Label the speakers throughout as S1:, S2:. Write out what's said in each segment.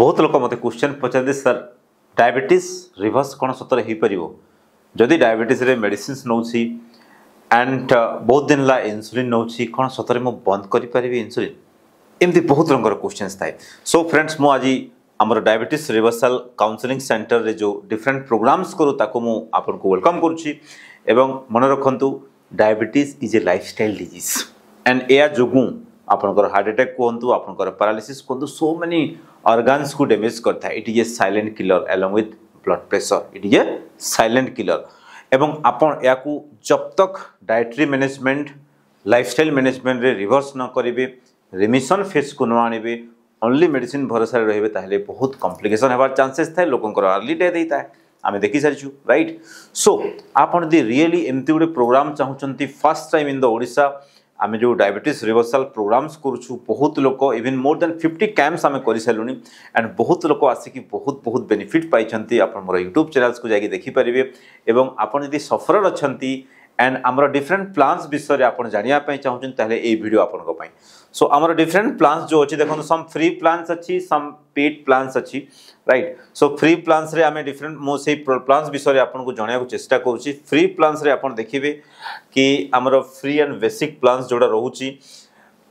S1: ବହୁତ ଲୋକ ମୋତେ କ୍ୱେଶ୍ଚନ୍ ପଚାରନ୍ତି ସାର୍ ଡାଇବେଟିସ୍ ରିଭର୍ସ କ'ଣ ସତରେ ହେଇପାରିବ ଯଦି ଡାଇବେଟିସ୍ରେ ମେଡ଼ିସିନ୍ସ ନେଉଛି ଆଣ୍ଡ ବହୁତ ଦିନ ହେଲା ଇନ୍ସୁଲିନ୍ ନେଉଛି କ'ଣ ସତରେ ମୁଁ ବନ୍ଦ କରିପାରିବି ଇନ୍ସୁଲିନ୍ ଏମିତି ବହୁତ ରଙ୍ଗର କ୍ୱେଶ୍ଚନ୍ସ ଥାଏ ସୋ ଫ୍ରେଣ୍ଡସ୍ ମୁଁ ଆଜି ଆମର ଡାଇବେଟିସ୍ ରିଭର୍ସାଲ୍ କାଉନ୍ସେଲିଂ ସେଣ୍ଟର୍ରେ ଯେଉଁ ଡିଫରେଣ୍ଟ ପ୍ରୋଗ୍ରାମ୍ସ କରୁ ତାକୁ ମୁଁ ଆପଣଙ୍କୁ ୱେଲକମ୍ କରୁଛି ଏବଂ ମନେ ରଖନ୍ତୁ diabetes is a lifestyle disease and ଏହା ଯୋଗୁଁ ଆପଣଙ୍କର ହାର୍ଟ ଆଟାକ୍ କୁହନ୍ତୁ ଆପଣଙ୍କର ପାରାଲିସିସ୍ କୁହନ୍ତୁ so many organs ku damage karthae it is a silent killer along with blood pressure it is a silent killer এবং আপন ইয়াকু যবতক ডায়েটরি ম্যানেজমেন্ট লাইফস্টাইল ম্যানেজমেন্টরে রিভর্স ন করিবে রিমিশন ফেজকু ন আনিবে অনলি মেডিসিন ভরসায় রহবে তাহলে বহুত কমপ্লিকেসন হওয়ার চান্সেস থাকে লোকর আর্লি ডেথ হয়ে আমি দেখি সারিছু রাইট সো আপন যদি রিয়েলি এমতি গোটে program চাহুন first time in the Odisha आम जो डायबेटिस रिवर्सल प्रोग्राम्स करुँ बहुत लोक even more than fifty camps आम कर सारे एंड बहुत लोक आसिक बहुत बहुत बेनिफिट पाई आप मोर यूट्यूब चेल्स को जाकि देखिपारे और आपड़ जब सफरर अच्छा एंड आमर डिफरेन्ट प्लांस विषय आप जानापी चाहूँ तेल ये भिड आपण सो आमर डिफरेन्ट प्लांस जो अच्छी देखो सम फ्री प्लांस अच्छी सम पेड प्लांस अच्छी राइट सो फ्री प्लांस आम डिफरेन्ट मुझे प्लांस विषय आपको जाना चेस्टा कर फ्री प्लांस देखिए कि आमर फ्री एंड बेसिक प्लांस जोड़ा रोचे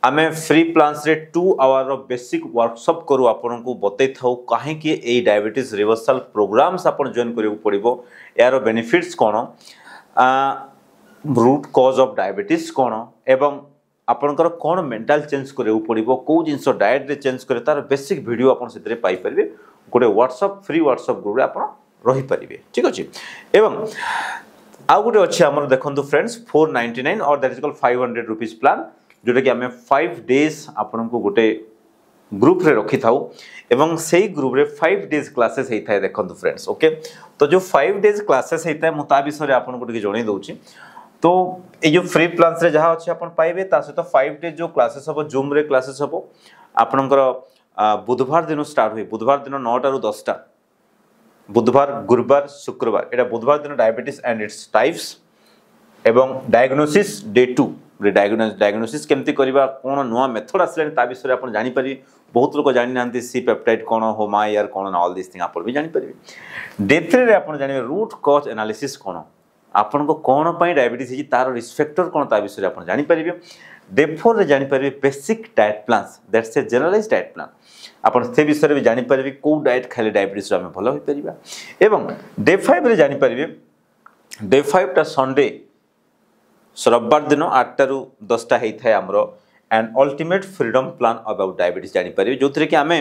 S1: आम free plans to our basic workshop करूँ आपन को बतई था कहीं डायबेट रिवर्सल प्रोग्राम्स आप जेन करा पड़ो यार बेनिफिट्स कौन ରୁଟ୍ କଜ୍ ଅଫ୍ ଡାଇବେଟିସ୍ କ'ଣ ଏବଂ ଆପଣଙ୍କର କ'ଣ ମେଣ୍ଟାଲ ଚେଞ୍ଜ କରିବାକୁ ପଡ଼ିବ କେଉଁ ଜିନିଷ ଡାଏଟ୍ରେ ଚେଞ୍ଜ କରିବେ ତା'ର ବେସିକ୍ ଭିଡ଼ିଓ ଆପଣ ସେଥିରେ ପାଇପାରିବେ ଗୋଟେ ହ୍ୱାଟ୍ସଅପ୍ ଫ୍ରି ହ୍ୱାଟ୍ସଅପ୍ ଗ୍ରୁପ୍ରେ ଆପଣ ରହିପାରିବେ ଠିକ୍ ଅଛି ଏବଂ ଆଉ ଗୋଟେ ଅଛି ଆମର ଦେଖନ୍ତୁ friends four ninety nine or that is call five hundred rupees plan ଯେଉଁଟାକି ଆମେ ଫାଇଭ୍ ଡେଜ୍ ଆପଣଙ୍କୁ ଗୋଟେ ଗ୍ରୁପ୍ରେ ରଖିଥାଉ ଏବଂ ସେଇ ଗ୍ରୁପ୍ରେ ଫାଇଭ୍ ଡେଜ୍ କ୍ଲାସେସ୍ ହେଇଥାଏ ଦେଖନ୍ତୁ ଫ୍ରେଣ୍ଡସ୍ ଓକେ ତ ଯେଉଁ ଫାଇଭ୍ ଡେଜ୍ କ୍ଲାସେସ୍ ହେଇଥାଏ ମୁଁ ତା ବିଷୟରେ ଆପଣଙ୍କୁ ଟିକେ ଜଣାଇ ଦେଉଛି তো এই ଯେଉଁ ଫ୍ରି ପ୍ଲାନ୍ସରେ ଯାହା ଅଛି ଆପଣ ପାଇବେ ତା ସହିତ ଫାଇଭ୍ ଡେ ଯେଉଁ କ୍ଲାସେସ୍ ହେବ ଜୁମ୍ରେ କ୍ଲାସେସ୍ ହେବ ଆପଣଙ୍କର ବୁଧବାର ଦିନ ଷ୍ଟାର୍ଟ ହୁଏ ବୁଧବାର ଦିନ ନଅଟାରୁ ଦଶଟା ବୁଧବାର ଗୁରୁବାର ଶୁକ୍ରବାର ଏଇଟା ବୁଧବାର ଦିନ ଡାଇବେଟିସ୍ ଆଣ୍ଡ ଇଟ୍ସ ଟାଇପ୍ସ ଏବଂ ଡାୟଗ୍ନୋସିସ୍ ଡେ ଟୁରେ ଡାୟଗ୍ନୋସିସ୍ କେମିତି କରିବା କ'ଣ ନୂଆ ମେଥଡ଼ ଆସିଲାଣି ତା ବିଷୟରେ ଆପଣ ଜାଣିପାରିବେ ବହୁତ ଲୋକ ଜାଣିନାହାନ୍ତି ସି ପେପ୍ଟାଇଟ୍ କ'ଣ ହୋମାୟାର କ'ଣ ଅଲ୍ ଦିସ୍ ଥିଙ୍ଗ ଆପଣ ବି ଜାଣିପାରିବେ ଡେ ଥ୍ରୀରେ ଆପଣ ଜାଣିବେ ରୁଟ୍ କଜ୍ ଆନାଲିସିସ୍ କ'ଣ আপনক কোন পাই ডায়াবেটিস হিজি তার রিসফেক্টর কোন তা বিষয় আপনি জানি পারিবে দেফোর জানি পারিবে basic diet plans that's a generalized diet plan আপন সে বিষয় জানি পারিবে কোন ডায়েট খাইলে ডায়াবেটিস রা মে ভালো হিতরিবা এবং ডে 5 রে জানি পারিবে ডে 5 টা সানডে সরব্বার দিন আটটা রু 10 টা হেইতা আমর and ultimate freedom plan about diabetes जापर जो कि आम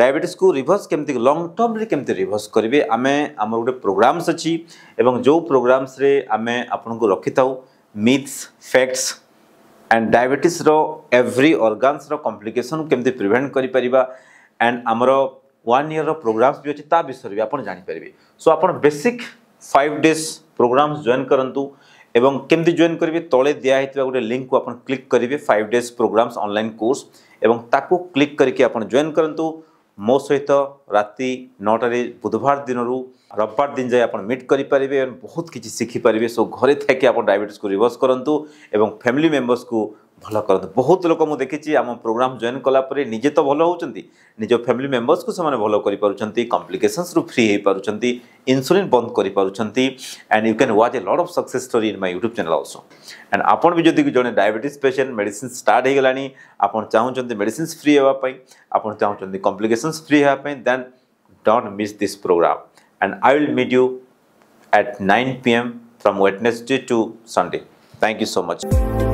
S1: डायबेट को रिभर्स केमती लंग टर्म्रे के रिभर्स करेंगे आम आम गोटे प्रोग्राम्स अच्छी एवं जो प्रोग्राम्स आम आपन को रखी था myths facts and diabetes every organs complication के प्रिभेन्ट कर एंड आमर वन इयर प्रोग्राम्स भी अच्छे ता विषय भी आप जापर सो आप basic five days programs join करूँ एवं केमती जॉइन करेंगे तले दिखाई गोटे लिंक को आप क्लिक करेंगे five days programs online course एवं ताकू क्लिक करके आप जॉइन करूँ मो सहित राति नौटे बुधवार दिन रविवार दिन जाए आप मिट करें बहुत किसी शिखिपारे सो घरे थी आप डायबेटिस को रिवर्स करूँ और फैमिली मेम्बर्स को ଭଲ କରନ୍ତୁ ବହୁତ ଲୋକ ମୁଁ ଦେଖିଛି ଆମ ପ୍ରୋଗ୍ରାମ୍ ଜଏନ୍ କଲାପରେ ନିଜେ ତ ଭଲ ହେଉଛନ୍ତି ନିଜ ଫ୍ୟାମିଲି ମେମ୍ବର୍ସକୁ ସେମାନେ ଭଲ କରିପାରୁଛନ୍ତି କମ୍ପ୍ଲିକେସନ୍ସରୁ ଫ୍ରି ହୋଇପାରୁଛନ୍ତି ଇନ୍ସୁଲିନ୍ ବନ୍ଦ କରିପାରୁଛନ୍ତି and you can watch a lot of success story in my YouTube channel also and ଆପଣ ବି ଯଦି ଜଣେ ଡାଇବେଟିସ୍ ପେସେଣ୍ଟ ମେଡ଼ିସିନ୍ ଷ୍ଟାର୍ଟ ହୋଇଗଲାଣି ଆପଣ ଚାହୁଁଛନ୍ତି ମେଡ଼ିସିନ୍ସ ଫ୍ରି ହେବା ପାଇଁ ଆପଣ ଚାହୁଁଛନ୍ତି କମ୍ପ୍ଲିକେସନ୍ସ ଫ୍ରି ହେବା ପାଇଁ then don't miss this program and I will meet you at nine PM M from Wednesday to Sunday. Thank you so much.